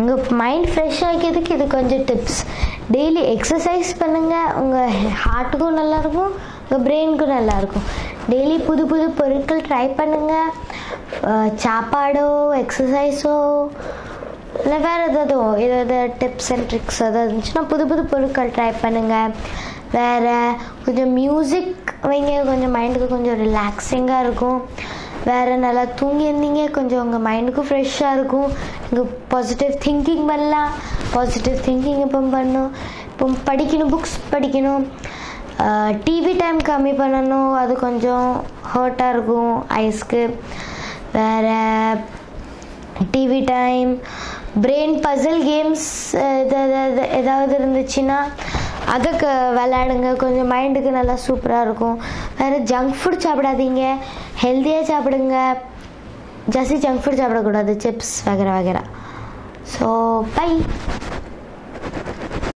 உங்கள் mind fresh ஆக்கிறதுக்கு இது கொஞ்சம் டிப்ஸ் டெய்லி எக்ஸசைஸ் பண்ணுங்கள் உங்கள் ஹார்ட்டுக்கும் நல்லாயிருக்கும் உங்கள் பிரெயினுக்கும் நல்லாயிருக்கும் டெய்லி புது புது பொருட்கள் ட்ரை பண்ணுங்கள் சாப்பாடோ எக்ஸசைஸோ இல்லை வேறு ஏதாவது ஏதாவது டிப்ஸ் அண்ட் ட்ரிக்ஸ் ஏதாவது இருந்துச்சுன்னா புது புது பொருட்கள் ட்ரை பண்ணுங்கள் வேறு கொஞ்சம் மியூசிக் வைங்க. கொஞ்சம் மைண்டுக்கு கொஞ்சம் ரிலாக்ஸிங்காக இருக்கும். வேறு நல்லா தூங்கியிருந்தீங்க. கொஞ்சம் உங்கள் மைண்டுக்கும் ஃப்ரெஷ்ஷாக இருக்கும். இங்கே பாசிட்டிவ் திங்கிங் பண்ணலாம் பாசிட்டிவ் திங்கிங் இப்போ பண்ணணும். இப்போ படிக்கணும் புக்ஸ் படிக்கணும். டிவி டைம் கம்மி பண்ணணும். அது கொஞ்சம் ஹர்ட்டாக இருக்கும் ஐஸ்க்கு வேறு TV time brain puzzle games ஏதாவது இருந்துச்சுன்னா அதுக்கு விளையாடுங்க. கொஞ்சம் மைண்டுக்கு நல்லா சூப்பராக இருக்கும். வேறு ஜங்க் ஃபுட் சாப்பிடாதீங்க. ஹெல்த்தியாக சாப்பிடுங்க. ஜாஸ்தி ஜங்க் ஃபுட் சாப்பிடக்கூடாது. சிப்ஸ் வகேரா வகேரா. So bye